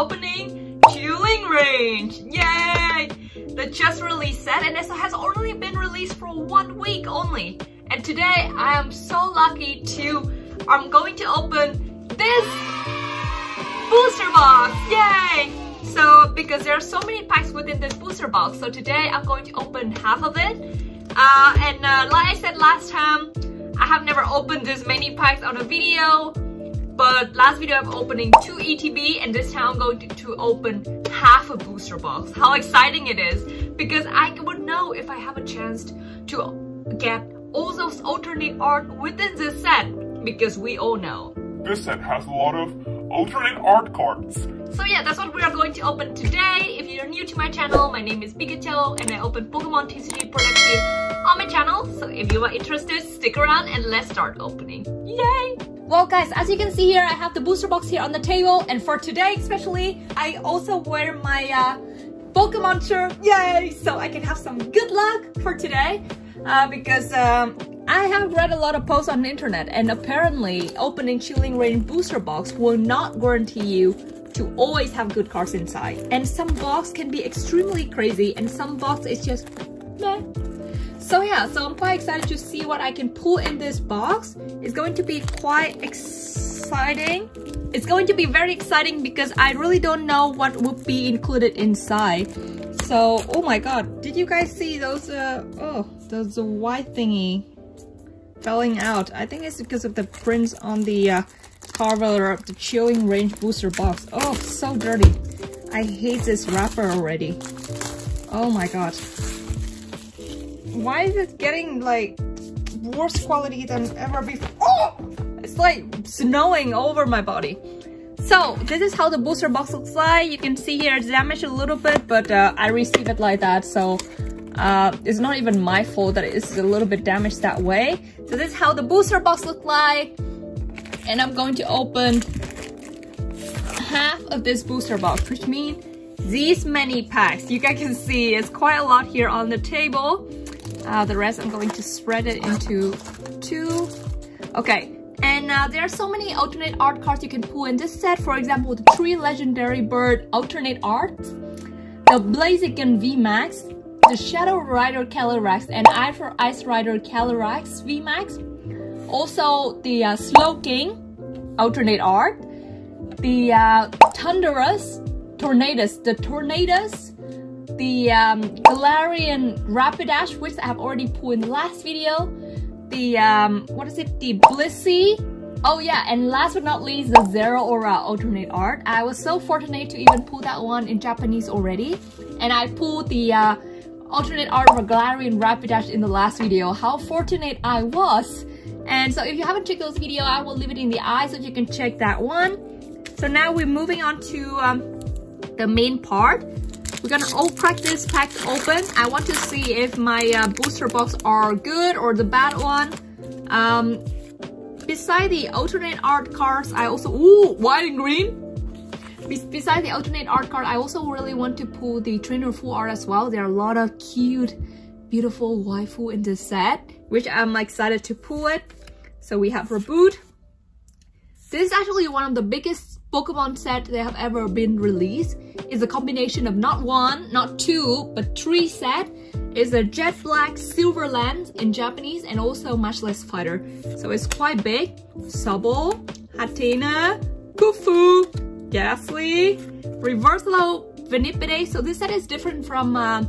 opening Chilling Reign. Yay! The just released set and this has only been released for one week only. And today I am so lucky to, I'm going to open this booster box. Yay! So because there are so many packs within this booster box, so today I'm going to open half of it. Uh, and uh, like I said last time, I have never opened this many packs on a video. But last video I'm opening two ETB and this time I'm going to, to open half a booster box. How exciting it is because I would know if I have a chance to get all those alternate art within this set because we all know. This set has a lot of alternate art cards. So yeah, that's what we are going to open today. If you're new to my channel, my name is PikaChau and I open Pokemon TCG products here on my channel. So if you are interested, stick around and let's start opening. Yay! Well guys, as you can see here, I have the booster box here on the table and for today especially, I also wear my uh, Pokemon shirt, yay! So I can have some good luck for today uh, because um, I have read a lot of posts on the internet and apparently opening Chilling Reign booster box will not guarantee you to always have good cards inside. And some box can be extremely crazy and some box is just meh. So yeah, so I'm quite excited to see what I can pull in this box. It's going to be quite exciting. It's going to be very exciting because I really don't know what would be included inside. So, oh my god, did you guys see those, uh, oh, those white thingy falling out? I think it's because of the prints on the uh, cover of the Chilling Reign booster box. Oh, so dirty. I hate this wrapper already. Oh my god why is it getting like worse quality than ever before? Oh! It's like snowing over my body. So this is how the booster box looks like. You can see here it's damaged a little bit, but uh, I received it like that. So uh, it's not even my fault that it's a little bit damaged that way. So this is how the booster box looks like. And I'm going to open half of this booster box, which means these many packs. You guys can see it's quite a lot here on the table. Uh, the rest I'm going to spread it into two. Okay, and uh, there are so many alternate art cards you can pull in this set. For example, the three legendary bird alternate arts, the Blaziken VMAX, the Shadow Rider Calyrex, and Ice Rider Calyrex VMAX. Also, the uh, Slowking alternate art, the uh, Thundurus Tornadus, the Tornadus the um, Galarian Rapidash, which I have already pulled in the last video, the, um, what is it, the Blissey, oh yeah, and last but not least, the Zeraora alternate art. I was so fortunate to even pull that one in Japanese already, and I pulled the uh, alternate art for Galarian Rapidash in the last video, how fortunate I was. And so if you haven't checked those video, I will leave it in the eye so you can check that one. So now we're moving on to um, the main part. We're gonna all this pack open. I want to see if my uh, booster box are good or the bad one. Um, beside the alternate art cards, I also, ooh, white and green. Beside the alternate art card, I also really want to pull the trainer full art as well. There are a lot of cute, beautiful waifu in this set, which I'm excited to pull it. So we have Raboot. This is actually one of the biggest Pokemon set that have ever been released. It's a combination of not one, not two, but three set. It's a Jet Black Silver Lance in Japanese and also Matchless Fighter. So it's quite big. Sobble, Hatenna, Kubfu, Gastly, Reversalo, Venipede. So this set is different from uh,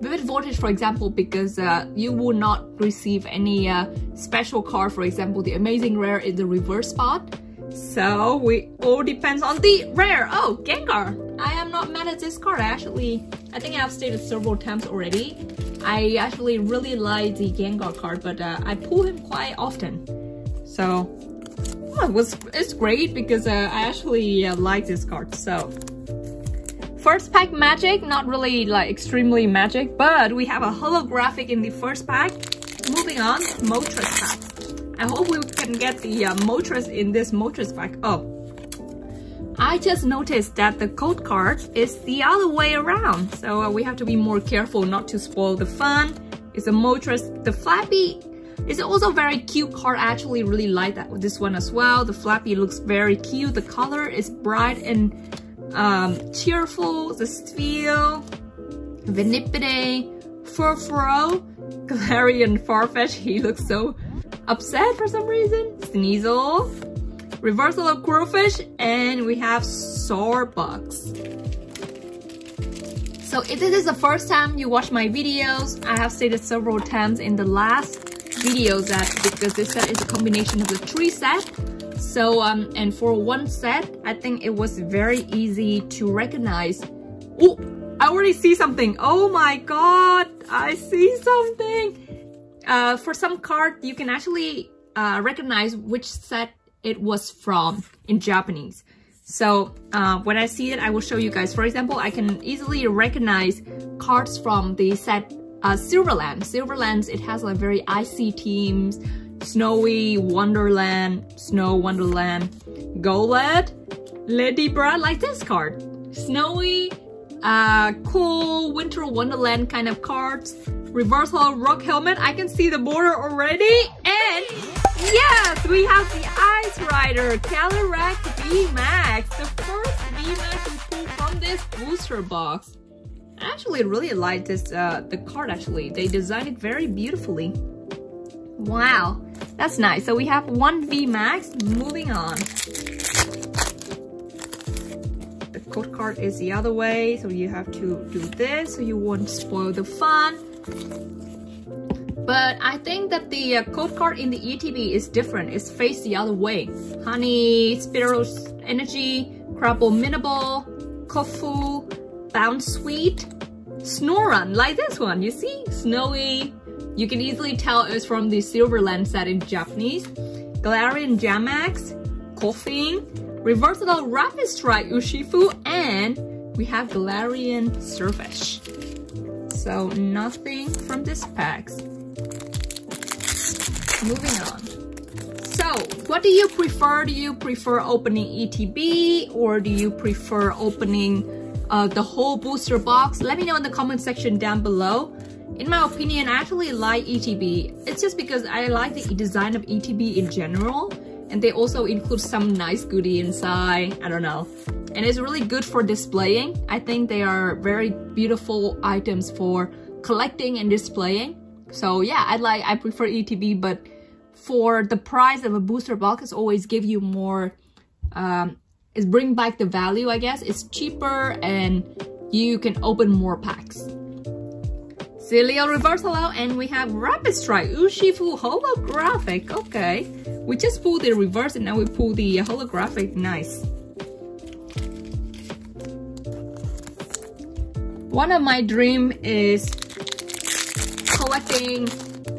Vivid Voltage, for example, because uh, you will not receive any uh, special card. For example, the Amazing Rare is the reverse spot. So we all depends on the rare. Oh, Gengar. I am not mad at this card actually. I think I have stated several times already. I actually really like the Gengar card, but uh, I pull him quite often. So well, it was it's great because uh, I actually uh, like this card. So first pack magic, not really like extremely magic, but we have a holographic in the first pack. Moving on, Moltres pack. I hope we can get the uh, Moltres in this Moltres pack. Oh, I just noticed that the code card is the other way around. So uh, we have to be more careful not to spoil the fun. It's a Moltres. The Flapple is also very cute card. I actually really like that this one as well. The Flapple looks very cute. The color is bright and um, Cheerful, The Steel, Venipede, Furfrou, Galarian Farfetch, he looks so upset for some reason, Sneasel, Reversal of Qwilfish, and we have Sorbucks. So if this is the first time you watch my videos, I have stated several times in the last videos that because this set is a combination of the three set. So, um, and for one set, I think it was very easy to recognize. Oh, I already see something. Oh my god, I see something. Uh, for some card, you can actually uh, recognize which set it was from in Japanese. So uh, when I see it, I will show you guys. For example, I can easily recognize cards from the set uh, Silver Lance. Silverlands, it has like very icy themes, snowy Wonderland, Snow Wonderland, Golett, Ledyba, like this card. Snowy, uh, cool Winter Wonderland kind of cards. Reversal Rock Helmet, I can see the border already. And yes, we have the Ice Rider Calyrex VMAX, the first VMAX we pulled from this booster box. I actually really like this, uh, the card actually. They designed it very beautifully. Wow, that's nice. So we have one VMAX, moving on. The code card is the other way, so you have to do this so you won't spoil the fun. But I think that the uh, code card in the ETB is different. It's faced the other way. Honey, Spiros Energy, Crabble Minable, Kubfu, Bounce Sweet, Snorunt, like this one, you see? Snowy. You can easily tell it's from the Silver Lance set in Japanese. Galarian Jamax, Koffing, Reversal Rapid Strike Urshifu, and we have Galarian Surface. So nothing from this packs. Moving on. So, what do you prefer? Do you prefer opening ETB or do you prefer opening uh, the whole booster box? Let me know in the comment section down below. In my opinion, I actually like ETB. It's just because I like the design of ETB in general and they also include some nice goodie inside. I don't know. And it's really good for displaying. I think they are very beautiful items for collecting and displaying. So yeah, I like I prefer ETB, but for the price of a booster box is always give you more um is bring back the value i guess it's cheaper and you can open more packs Celio reversal and we have Rapid Strike Urshifu holographic. Okay, we just pulled the reverse and now we pull the holographic. Nice. One of my dream is collecting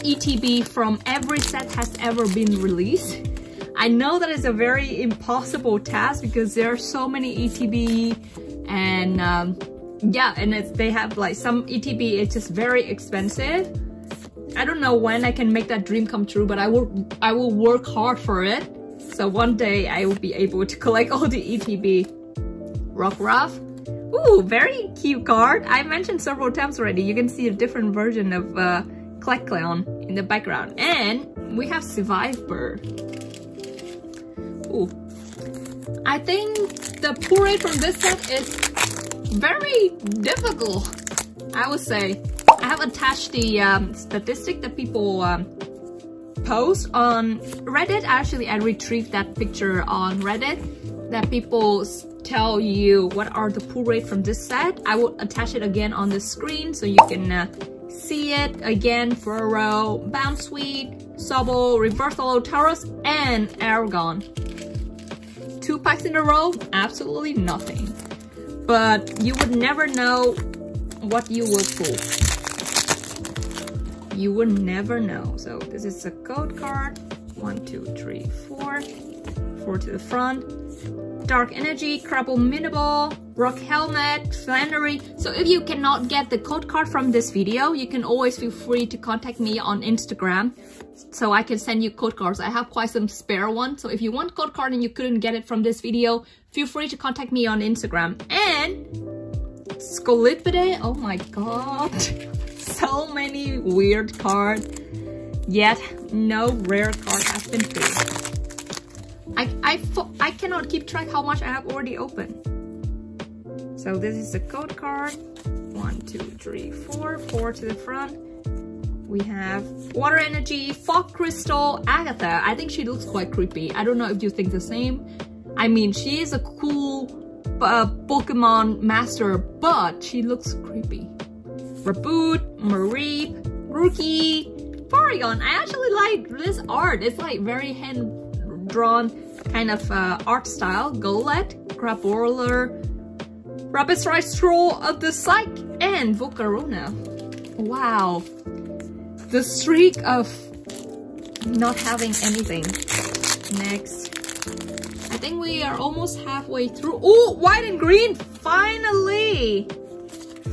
ETB from every set has ever been released. I know that is a very impossible task because there are so many ETB and um, yeah, and they have like some ETB, it's just very expensive. I don't know when I can make that dream come true, but I will I will work hard for it. So one day I will be able to collect all the ETB. Rock Rockruff. Ooh, very cute card. I mentioned several times already. You can see a different version of uh, Clack Clown in the background. And we have Survive Bird. Ooh. I think the pull rate from this set is very difficult, I would say. I have attached the um, statistic that people um, post on Reddit. Actually, I retrieved that picture on Reddit that people tell you what are the pull rate from this set. I will attach it again on the screen so you can uh, see it again for a row. Bounsweet, Sobble, Reverse Hollow Tauros, and Aragon. Two packs in a row? Absolutely nothing. But you would never know what you will pull. You would never know. So this is a code card. One, two, three, four. Four to the front. Dark Energy, Crabominable, Rock Helmet, Flannery. So if you cannot get the code card from this video, you can always feel free to contact me on Instagram so I can send you code cards. I have quite some spare ones. So if you want code card and you couldn't get it from this video, feel free to contact me on Instagram. And Scolipede, oh my god. so many weird cards. Yet no rare card has been pulled. I, I, I cannot keep track how much I have already opened. So this is the code card. One, two, three, four. Four to the front. We have Water Energy, Fog Crystal, Agatha. I think she looks quite creepy. I don't know if you think the same. I mean, she is a cool uh, Pokemon master, but she looks creepy. Raboot, Mareep, Rookie, Porygon. I actually like this art. It's like very hand-drawn kind of uh, art style. Golett, Crabrawler, Rapid Strike Stroll of the Psych, and Volcarona. Wow. The streak of not having anything. Next. I think we are almost halfway through. Oh, white and green! Finally!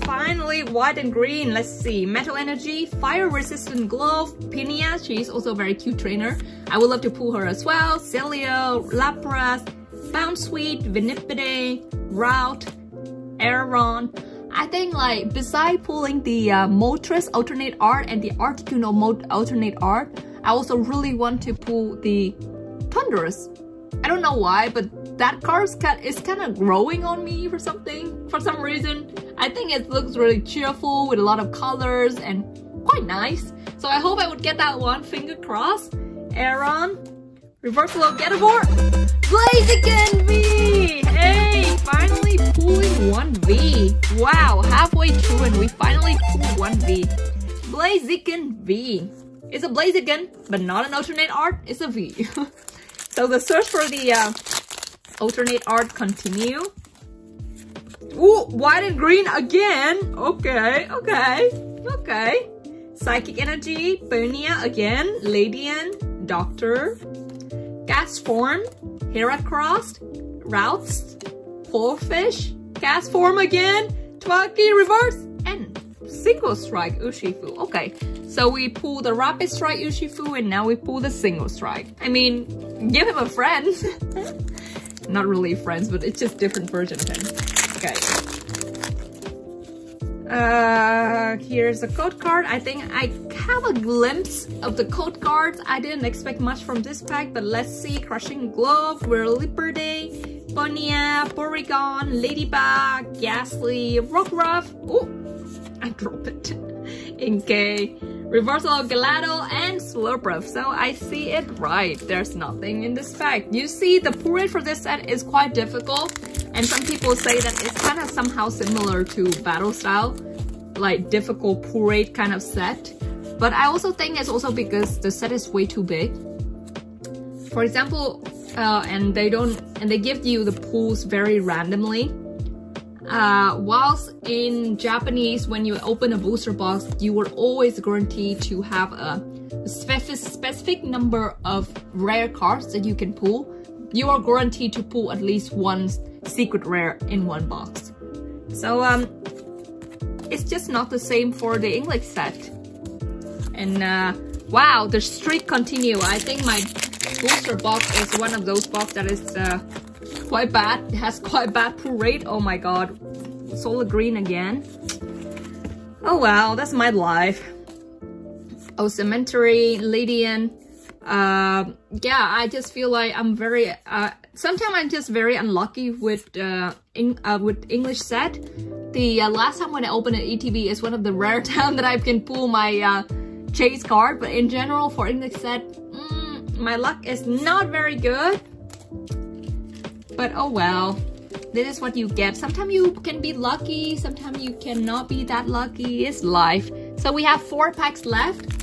Finally, white and green. Let's see. Metal Energy, Fire Resistant Glove, Peonia. She's also a very cute trainer. I would love to pull her as well. Celio, Lapras, Bounsweet, Venipede, Route, Aeron. I think like beside pulling the uh, Moltres alternate art and the Articuno alternate art, I also really want to pull the Thundurus. I don't know why, but that card is kind of growing on me for something, for some reason. I think it looks really cheerful with a lot of colors and quite nice. So I hope I would get that one, finger crossed. Aeron, reversal of Gardevoir, Blaziken V! Hey, finally pulling 1V. Wow, halfway through and we finally pulled 1V. Blaziken V. It's a Blaziken, but not an alternate art, it's a V. so the search for the uh, alternate art continue. Ooh, white and green again. Okay, okay, okay. Psychic Energy, Bernia again, Ledian, Doctor, Castform, Heracross, Routes, Forfish, Castform again, Thwackey Reverse, and Single Strike Urshifu. Okay, so we pull the Rapid Strike Urshifu and now we pull the Single Strike. I mean, give him a friend. Not really friends, but it's just different version of him. Okay. Uh, here's a code card. I think I have a glimpse of the code cards. I didn't expect much from this pack, but let's see. Crushing Glove, Whirlipede, Bonia, Porygon, Ladybug, Gastly, Rockruff. Oh, I dropped it. Inkay, Reversal of Gelato, and Slurpuff. So I see it right. There's nothing in this pack. You see, the pull rate for this set is quite difficult. And some people say that it's kind of somehow similar to Battle Style, like difficult pull rate kind of set. But I also think it's also because the set is way too big. For example, uh, and they don't, and they give you the pulls very randomly. Uh, whilst in Japanese, when you open a booster box, you will always guarantee to have a specific, specific number of rare cards that you can pull. You are guaranteed to pull at least one secret rare in one box. So um, it's just not the same for the English set. And uh, wow, the streak continue. I think my booster box is one of those box that is uh, quite bad. It has quite bad pull rate. Oh my god. Solar Green again. Oh wow, that's my life. Oh, Cemetery, Ledian. Uh, yeah, I just feel like I'm very... Uh, sometimes I'm just very unlucky with uh, in, uh, with English set. The uh, last time when I opened an ETB is one of the rare times that I can pull my uh, chase card. But in general, for English set, mm, my luck is not very good. But oh well, this is what you get. Sometimes you can be lucky, sometimes you cannot be that lucky. It's life. So we have four packs left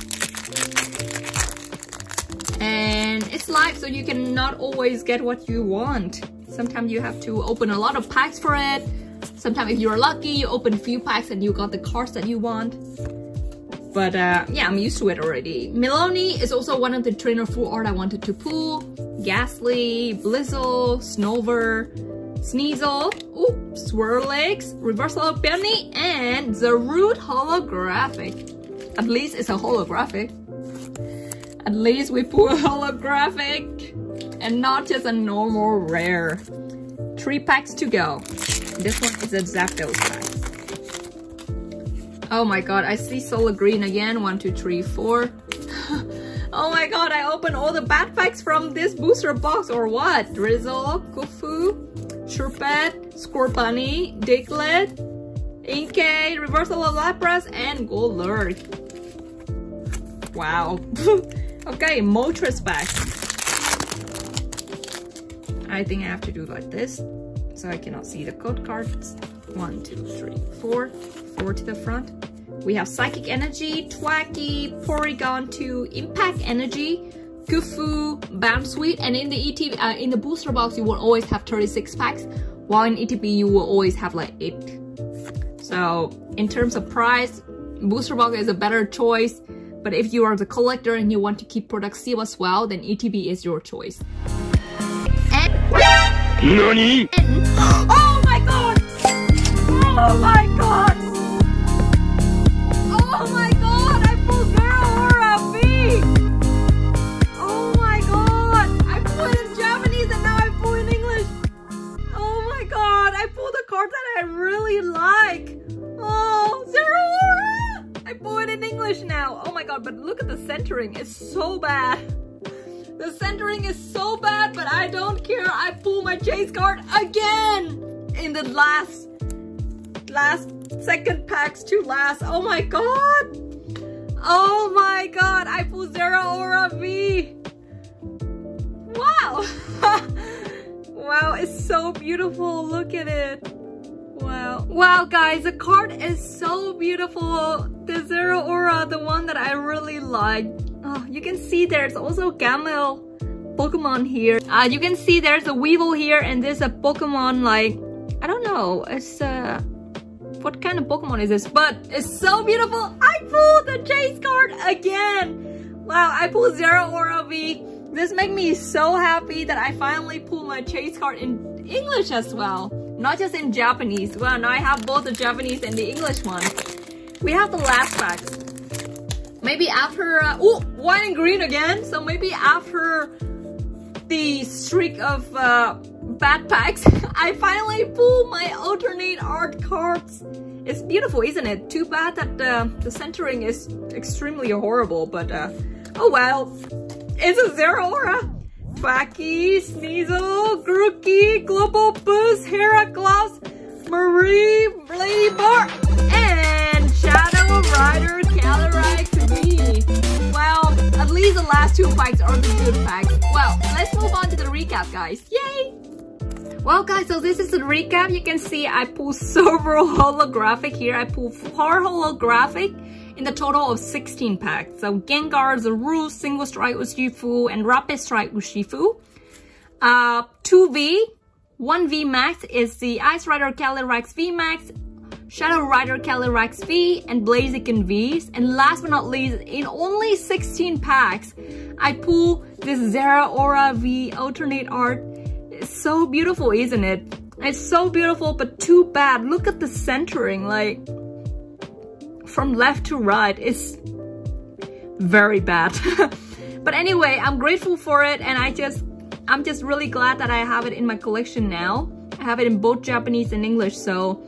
and it's live so you can not always get what you want. Sometimes you have to open a lot of packs for it. Sometimes if you're lucky you open a few packs and you got the cards that you want. But uh, yeah I'm used to it already. Melony is also one of the trainer full art I wanted to pull. Gastly Blizzle, Snover, Sneasel, ooh, Swirlix, Reversal of Penny, and the Root Holographic. At least it's a holographic. At least we pull a holographic and not just a normal rare. Three packs to go. This one is a Zapdos pack. Oh my god, I see Solar Green again. One, two, three, four. oh my god, I opened all the bad packs from this booster box or what? Drizzle, Kubfu, Chirpet, Scorbunny, Diglett, Inkay, Reversal of Lapras, and Golurk. Wow. okay, Moltres back. I think I have to do like this, so I cannot see the code cards. One, two, three, four. Four to the front. We have Psychic Energy, Thwackey, Porygon 2, Impact Energy, Gufu, Bounsweet, and in the ETB, uh, in the booster box, you will always have 36 packs, while in ETB, you will always have like 8. So, in terms of price, booster box is a better choice, but if you are the collector and you want to keep products sealed as well, then ETB is your choice. And, NANI? and oh my god! Oh my god! Oh my god! I pulled Zero Aura V! Oh my god! I pulled in Japanese and now I pull in English! Oh my god! I pulled a card that I really like! English now! Oh my god, but look at the centering, it's so bad! The centering is so bad, but I don't care. I pull my chase card again in the last, last second packs to last. Oh my god. Oh my god. I pull Zero Aura V. Wow. wow, it's so beautiful. Look at it. Wow. Guys, the card is so beautiful. The Zeraora, the one that I really like. Oh, you can see there's also Gamel Pokemon here. Uh, you can see there's a Weevil here and there's a Pokemon like, I don't know, it's uh, what kind of Pokemon is this? But it's so beautiful. I pulled the chase card again. Wow, I pulled Zeraora V. This makes me so happy that I finally pulled my chase card in English as well. Not just in Japanese. Well, now I have both the Japanese and the English one. We have the last packs. Maybe after, uh, oh, white and green again. So maybe after the streak of uh, bad packs, I finally pull my alternate art cards. It's beautiful, isn't it? Too bad that uh, the centering is extremely horrible, but uh, oh well. It's a Zeraora. Thwackey, Sneasel, Grookey, Global Boost, Heracross, Marie, Ledyba, and Shadow Rider Calyrex V. Well, at least the last two packs are the good packs. Well, let's move on to the recap, guys. Yay! Well guys, so this is the recap. You can see I pulled several holographic here. I pulled four holographic in the total of 16 packs. So Gengar, Zaru, Single Strike Urshifu, and Rapid Strike Urshifu. Uh, 2V, 1V Max is the Ice Rider Calyrex V Max, Shadow Rider Calyrex V, and Blaziken Vs. And last but not least, in only 16 packs, I pull this Zeraora V alternate art it's so beautiful, isn't it? It's so beautiful, but too bad. Look at the centering, like, from left to right. is very bad. but anyway, I'm grateful for it, and I just, I'm just really glad that I have it in my collection now. I have it in both Japanese and English, so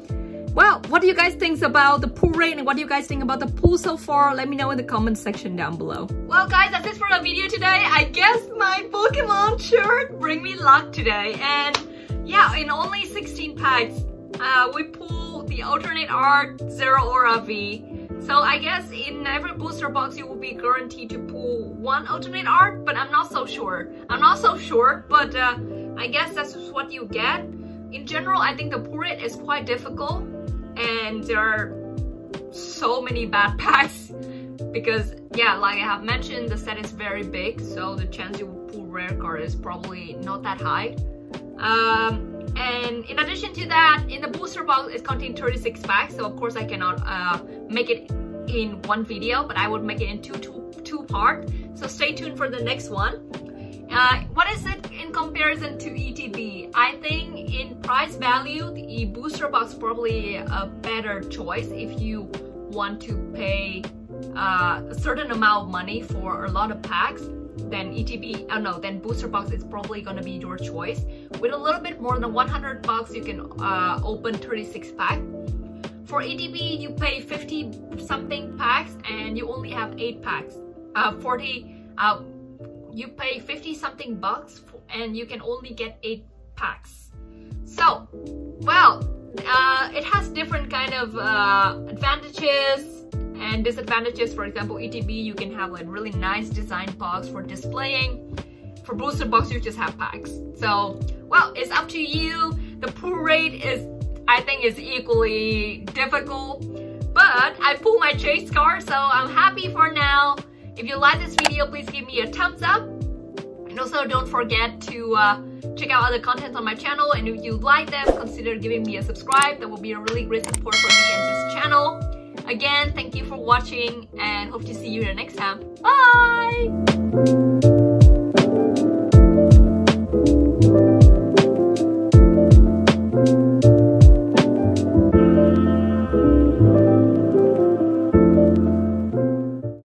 well, what do you guys think about the rate and what do you guys think about the pool so far? Let me know in the comment section down below. Well guys, that's it for the video today. I guess my Pokemon shirt bring me luck today. And yeah, in only 16 packs, uh, we pull the alternate art Zeraora V. So I guess in every booster box you will be guaranteed to pull one alternate art, but I'm not so sure. I'm not so sure, but uh, I guess that's what you get. In general, I think the pull rate is quite difficult and there are so many bad packs because yeah like I have mentioned the set is very big so the chance you will pull rare card is probably not that high um, and in addition to that in the booster box it contains 36 packs so of course I cannot uh, make it in one video but I would make it in two, two, two part. So stay tuned for the next one. Uh, what is it in comparison to ETB? I think in price value, the booster box probably a better choice if you want to pay uh, a certain amount of money for a lot of packs then ETB, oh no, then booster box is probably gonna be your choice. With a little bit more than 100 bucks, you can uh, open 36 pack. For ETB, you pay 50 something packs and you only have 8 packs. Uh, 40, uh, you pay 50 something bucks and you can only get 8 packs. So, well, uh, it has different kind of uh, advantages and disadvantages. For example, ETB, you can have like really nice design box for displaying. For booster box, you just have packs. So, well, it's up to you. The pull rate is, I think, is equally difficult. But I pull my chase card, so I'm happy for now. If you like this video, please give me a thumbs up. And also don't forget to uh, check out other contents on my channel. And if you like them, consider giving me a subscribe. That will be a really great support for me and this channel. Again, thank you for watching and hope to see you the next time. Bye!